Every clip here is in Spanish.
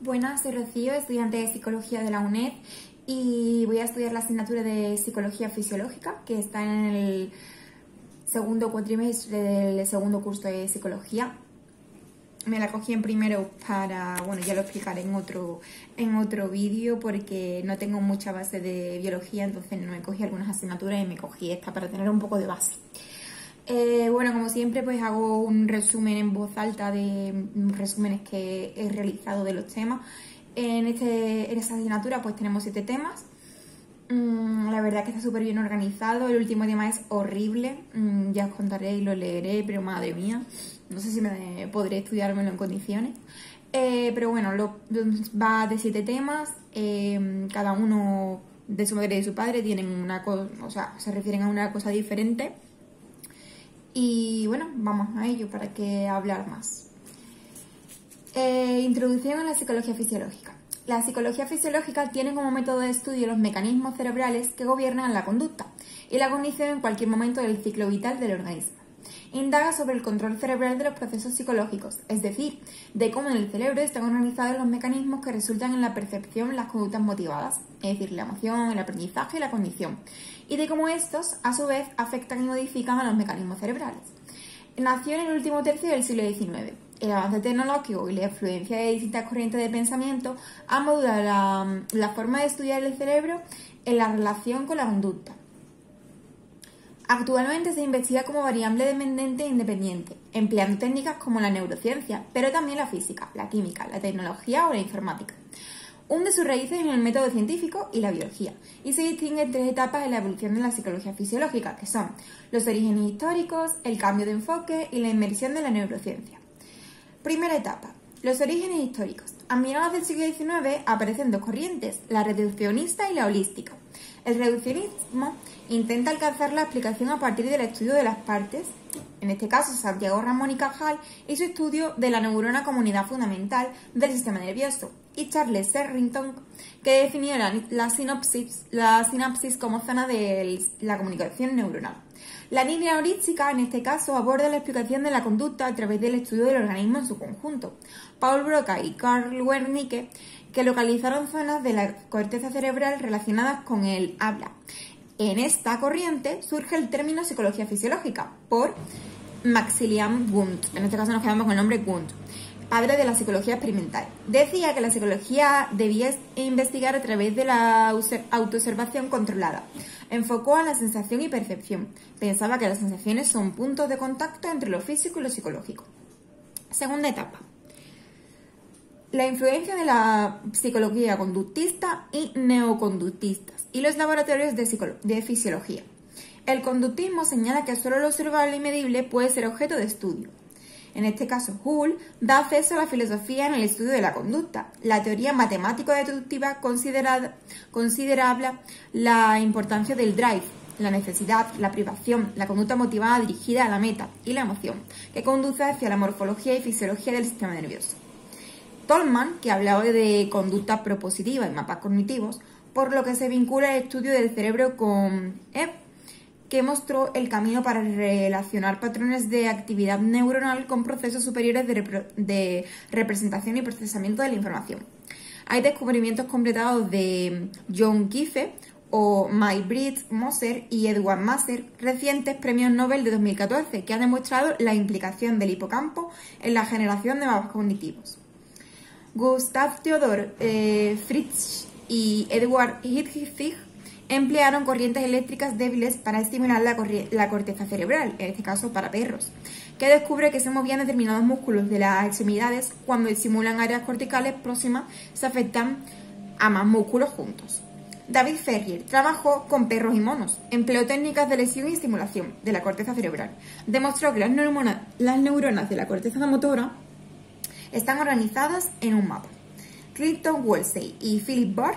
Buenas, soy Rocío, estudiante de Psicología de la UNED y voy a estudiar la asignatura de Psicología Fisiológica que está en el segundo cuatrimestre del segundo curso de Psicología. Me la cogí en primero para, bueno, ya lo explicaré en otro, en otro vídeo porque no tengo mucha base de biología, entonces no me cogí algunas asignaturas y me cogí esta para tener un poco de base. Eh, bueno, como siempre, pues hago un resumen en voz alta de resúmenes que he realizado de los temas. En, este, en esta asignatura pues tenemos siete temas. Mm, la verdad que está súper bien organizado. El último tema es horrible. Mm, ya os contaré y lo leeré, pero madre mía, no sé si me podré estudiármelo en condiciones. Eh, pero bueno, va de siete temas. Eh, cada uno de su madre y de su padre tienen una cosa, o sea, se refieren a una cosa diferente. Y bueno, vamos a ello para que hablar más. Eh, introducción a la psicología fisiológica. La psicología fisiológica tiene como método de estudio los mecanismos cerebrales que gobiernan la conducta y la cognición en cualquier momento del ciclo vital del organismo. Indaga sobre el control cerebral de los procesos psicológicos, es decir, de cómo en el cerebro están organizados los mecanismos que resultan en la percepción las conductas motivadas, es decir, la emoción, el aprendizaje y la cognición, y de cómo estos, a su vez, afectan y modifican a los mecanismos cerebrales. Nació en el último tercio del siglo XIX. El avance tecnológico y la influencia de distintas corrientes de pensamiento han modulado la, la forma de estudiar el cerebro en la relación con la conducta. Actualmente se investiga como variable dependiente e independiente, empleando técnicas como la neurociencia, pero también la física, la química, la tecnología o la informática. Hunde sus raíces en el método científico y la biología, y se distingue en tres etapas en la evolución de la psicología fisiológica, que son los orígenes históricos, el cambio de enfoque y la inmersión de la neurociencia. Primera etapa. Los orígenes históricos. A mediados del siglo XIX aparecen dos corrientes, la reduccionista y la holística. El reduccionismo intenta alcanzar la explicación a partir del estudio de las partes, en este caso Santiago Ramón y Cajal, y su estudio de la neurona como unidad fundamental del sistema nervioso, y Charles Serrington, que definió la, sinopsis, sinapsis como zona de la comunicación neuronal. La línea holística, en este caso, aborda la explicación de la conducta a través del estudio del organismo en su conjunto. Paul Broca y Carl Wernicke que localizaron zonas de la corteza cerebral relacionadas con el habla. En esta corriente surge el término psicología fisiológica por Maximilian Wundt. En este caso nos quedamos con el nombre Wundt, padre de la psicología experimental. Decía que la psicología debía investigar a través de la autoobservación controlada. Enfocó a la sensación y percepción. Pensaba que las sensaciones son puntos de contacto entre lo físico y lo psicológico. Segunda etapa. La influencia de la psicología conductista y neoconductistas y los laboratorios de, de fisiología. El conductismo señala que solo lo observable y medible puede ser objeto de estudio. En este caso, Hull da acceso a la filosofía en el estudio de la conducta. La teoría matemático-deductiva considera la importancia del drive, la necesidad, la privación, la conducta motivada dirigida a la meta y la emoción, que conduce hacia la morfología y fisiología del sistema nervioso. Tolman, que hablaba de conducta propositiva y mapas cognitivos, por lo que se vincula el estudio del cerebro con Ebb, que mostró el camino para relacionar patrones de actividad neuronal con procesos superiores de, representación y procesamiento de la información. Hay descubrimientos completados de John Kiefe o Maybrit Moser y Edward Masser, recientes premios Nobel de 2014, que han demostrado la implicación del hipocampo en la generación de mapas cognitivos. Gustav Theodor eh, Fritz y Edward Hitchfield emplearon corrientes eléctricas débiles para estimular la, corteza cerebral, en este caso para perros, que descubre que se movían determinados músculos de las extremidades cuando estimulan áreas corticales próximas se afectan a más músculos juntos. David Ferrier trabajó con perros y monos, empleó técnicas de lesión y estimulación de la corteza cerebral, demostró que las, las neuronas de la corteza motora están organizadas en un mapa. Clinton Wolsey y Philip Barr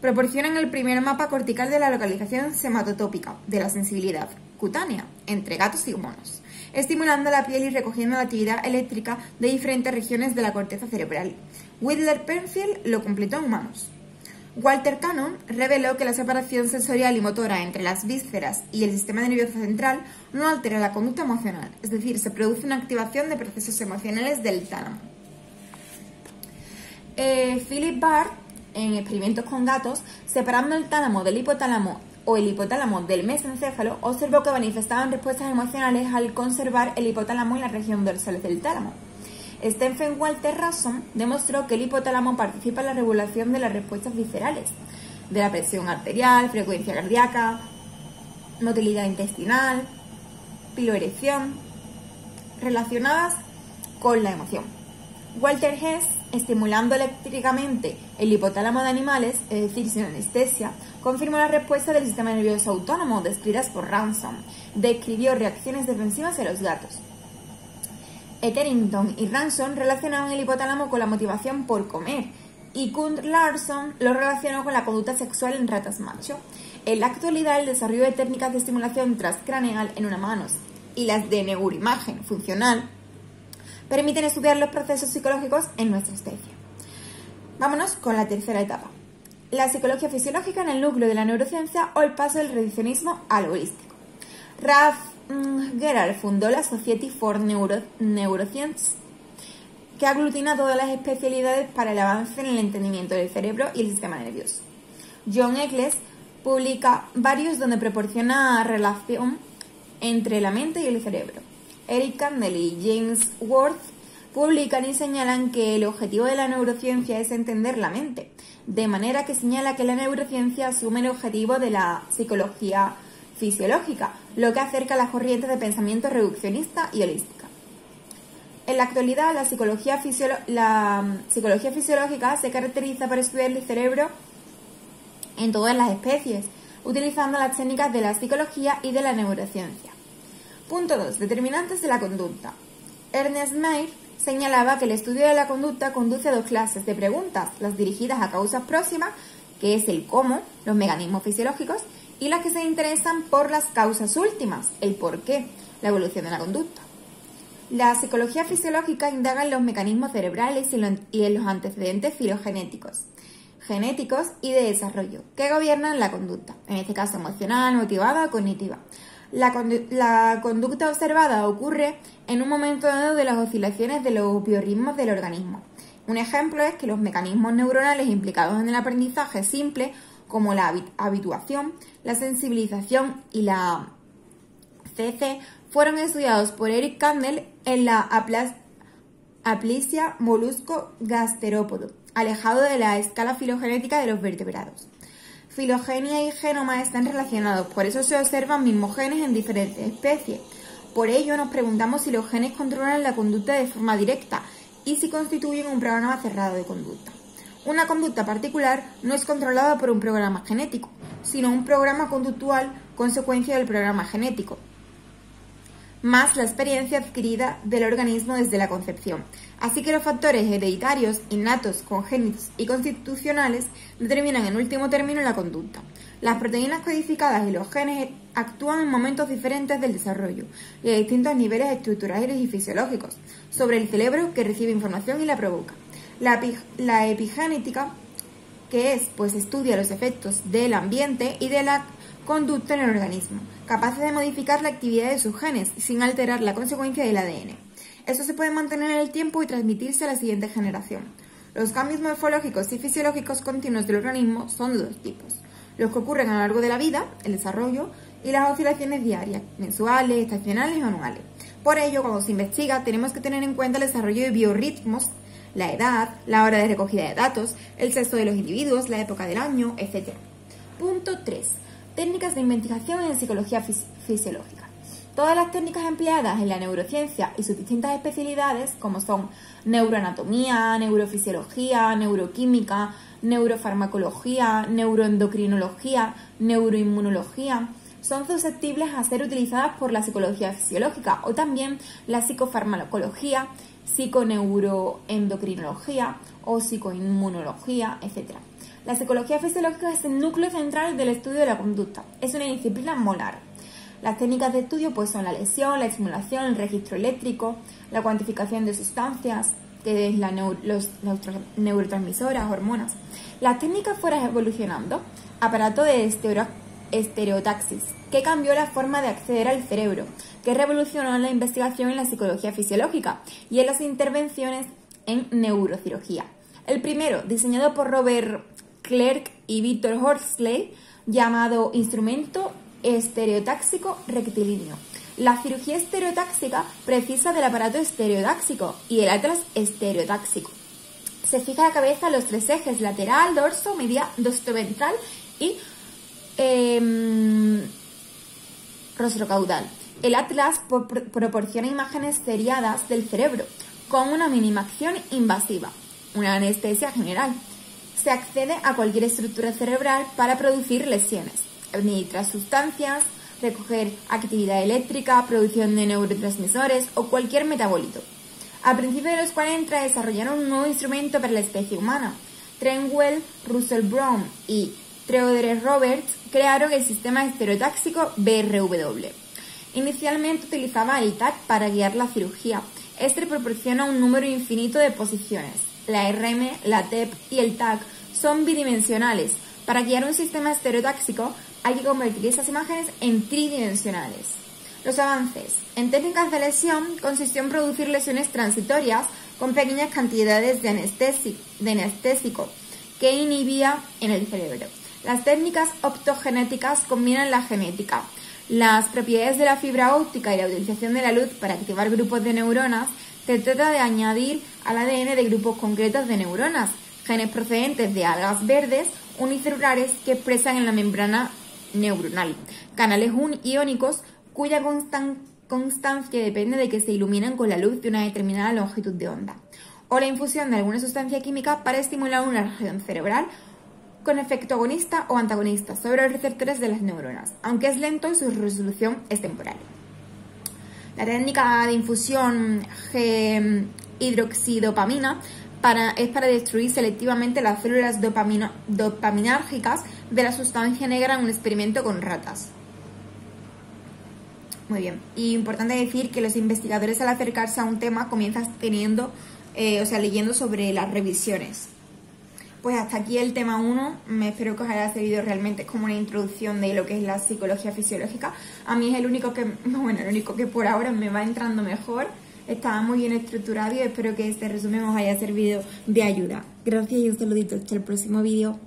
proporcionan el primer mapa cortical de la localización sematotópica de la sensibilidad cutánea entre gatos y humanos, estimulando la piel y recogiendo la actividad eléctrica de diferentes regiones de la corteza cerebral. Whitler Penfield lo completó en humanos. Walter Cannon reveló que la separación sensorial y motora entre las vísceras y el sistema nervioso central no altera la conducta emocional, es decir, se produce una activación de procesos emocionales del tálamo. Eh, Philip Barr, en experimentos con gatos, separando el tálamo del hipotálamo o el hipotálamo del mesencéfalo, observó que manifestaban respuestas emocionales al conservar el hipotálamo en la región dorsal del tálamo. Stephen Walter Rasson demostró que el hipotálamo participa en la regulación de las respuestas viscerales, de la presión arterial, frecuencia cardíaca, motilidad intestinal, piloerección, relacionadas con la emoción. Walter Hess, estimulando eléctricamente el hipotálamo de animales, es decir, sin anestesia, confirmó la respuesta del sistema nervioso autónomo descritas por Ransom. Describió reacciones defensivas en los gatos. Etherington y Ransom relacionaron el hipotálamo con la motivación por comer y Kunt Larson lo relacionó con la conducta sexual en ratas macho. En la actualidad, el desarrollo de técnicas de estimulación transcraneal en humanos y las de neuroimagen funcional permiten estudiar los procesos psicológicos en nuestra especie. Vámonos con la tercera etapa. La psicología fisiológica en el núcleo de la neurociencia o el paso del reduccionismo al holístico. Ralph mm, Gerard fundó la Society for Neuroscience, que aglutina todas las especialidades para el avance en el entendimiento del cerebro y el sistema nervioso. John Eccles publica varios donde proporciona relación entre la mente y el cerebro. Eric Kandel y James Worth publican y señalan que el objetivo de la neurociencia es entender la mente, de manera que señala que la neurociencia asume el objetivo de la psicología fisiológica, lo que acerca las corrientes de pensamiento reduccionista y holística. En la actualidad, la psicología, la psicología fisiológica se caracteriza por estudiar el cerebro en todas las especies, utilizando las técnicas de la psicología y de la neurociencia. Punto 2. Determinantes de la conducta. Ernest Mayr señalaba que el estudio de la conducta conduce a dos clases de preguntas, las dirigidas a causas próximas, que es el cómo, los mecanismos fisiológicos, y las que se interesan por las causas últimas, el por qué, la evolución de la conducta. La psicología fisiológica indaga en los mecanismos cerebrales y en los antecedentes filogenéticos, genéticos y de desarrollo, que gobiernan la conducta, en este caso emocional, motivada o cognitiva, la, conducta observada ocurre en un momento dado de las oscilaciones de los biorritmos del organismo. Un ejemplo es que los mecanismos neuronales implicados en el aprendizaje simple, como la habituación, la sensibilización y la CC, fueron estudiados por Eric Kandel en la aplicia molusco gasterópodo, alejado de la escala filogenética de los vertebrados filogenia y genoma están relacionados, por eso se observan mismos genes en diferentes especies. Por ello nos preguntamos si los genes controlan la conducta de forma directa y si constituyen un programa cerrado de conducta. Una conducta particular no es controlada por un programa genético, sino un programa conductual consecuencia del programa genético más la experiencia adquirida del organismo desde la concepción. Así que los factores hereditarios, innatos, congénitos y constitucionales determinan en último término la conducta. Las proteínas codificadas y los genes actúan en momentos diferentes del desarrollo y a distintos niveles estructurales y fisiológicos sobre el cerebro que recibe información y la provoca. La, la epigenética, que es, pues estudia los efectos del ambiente y de la conducta en el organismo, capaces de modificar la actividad de sus genes sin alterar la consecuencia del ADN. Esto se puede mantener en el tiempo y transmitirse a la siguiente generación. Los cambios morfológicos y fisiológicos continuos del organismo son de dos tipos. Los que ocurren a lo largo de la vida, el desarrollo, y las oscilaciones diarias, mensuales, estacionales o anuales. Por ello, cuando se investiga, tenemos que tener en cuenta el desarrollo de biorritmos, la edad, la hora de recogida de datos, el sexo de los individuos, la época del año, etc. Punto 3 técnicas de investigación en psicología fisiológica. Todas las técnicas empleadas en la neurociencia y sus distintas especialidades, como son neuroanatomía, neurofisiología, neuroquímica, neurofarmacología, neuroendocrinología, neuroinmunología, son susceptibles a ser utilizadas por la psicología fisiológica o también la psicofarmacología, psiconeuroendocrinología o psicoinmunología, etc. La psicología fisiológica es el núcleo central del estudio de la conducta. Es una disciplina molar. Las técnicas de estudio pues, son la lesión, la estimulación, el registro eléctrico, la cuantificación de sustancias, que es la neurotransmisoras, hormonas. Las técnicas fueron evolucionando. Aparato de estereotaxis, que cambió la forma de acceder al cerebro, que revolucionó la investigación en la psicología fisiológica y en las intervenciones en neurocirugía El primero, diseñado por Robert Clerk y Victor Horsley, llamado instrumento estereotáxico rectilíneo. La cirugía estereotáxica precisa del aparato estereotáxico y el atlas estereotáxico. Se fija la cabeza los tres ejes lateral, dorso, media, dorso ventral y eh, rostro caudal. El atlas proporciona imágenes seriadas del cerebro con una mínima acción invasiva, una anestesia general. Se accede a cualquier estructura cerebral para producir lesiones, administrar sustancias, recoger actividad eléctrica, producción de neurotransmisores o cualquier metabolito. A principios de los 40 desarrollaron un nuevo instrumento para la especie humana. Trenwell, Russell Brown y Theodore Roberts crearon el sistema estereotáxico BRW. Inicialmente utilizaba el TAC para guiar la cirugía. Este proporciona un número infinito de posiciones. La RM, la TEP y el TAC son bidimensionales. Para guiar un sistema estereotáxico hay que convertir esas imágenes en tridimensionales. Los avances. En técnicas de lesión consistió en producir lesiones transitorias con pequeñas cantidades de, de anestésico que inhibía en el cerebro. Las técnicas optogenéticas combinan la genética, las propiedades de la fibra óptica y la utilización de la luz para activar grupos de neuronas. Se trata de añadir al ADN de grupos concretos de neuronas, genes procedentes de algas verdes unicelulares que expresan en la membrana neuronal, canales iónicos cuya constancia depende de que se iluminan con la luz de una determinada longitud de onda, o la infusión de alguna sustancia química para estimular una región cerebral con efecto agonista o antagonista sobre los receptores de las neuronas, aunque es lento y su resolución es temporal. La técnica de infusión G-hidroxidopamina es para destruir selectivamente las células dopaminárgicas de la sustancia negra en un experimento con ratas. Muy bien. Y importante decir que los investigadores al acercarse a un tema comienzan teniendo, eh, o sea, leyendo sobre las revisiones pues hasta aquí el tema 1. Me espero que os haya servido realmente como una introducción de lo que es la psicología fisiológica. A mí es el único que, bueno, el único que por ahora me va entrando mejor. Estaba muy bien estructurado y espero que este resumen os haya servido de ayuda. Gracias y un saludito. Hasta el próximo vídeo.